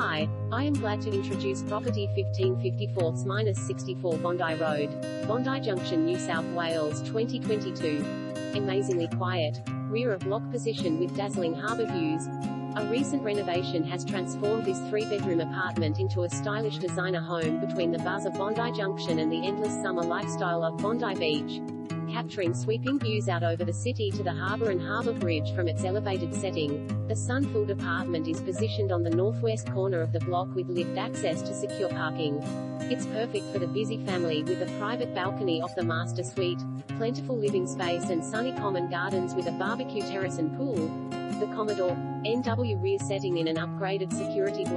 Hi, I am glad to introduce property 1554-64 Bondi Road, Bondi Junction, New South Wales 2022. Amazingly quiet, rear of block position with dazzling harbour views. A recent renovation has transformed this three-bedroom apartment into a stylish designer home between the buzz of Bondi Junction and the endless summer lifestyle of Bondi Beach capturing sweeping views out over the city to the harbour and harbour bridge from its elevated setting. The sun-filled apartment is positioned on the northwest corner of the block with lift access to secure parking. It's perfect for the busy family with a private balcony off the master suite, plentiful living space and sunny common gardens with a barbecue terrace and pool. The Commodore NW rear setting in an upgraded security block